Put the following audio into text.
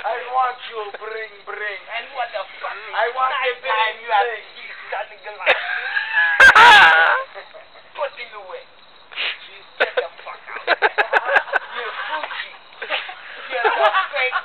I want you bring, bring. And what the fuck? Mm. I want you bring, you bring. She's cutting the. Put in the way. She's get the fuck out. You're Fuji. You're the fake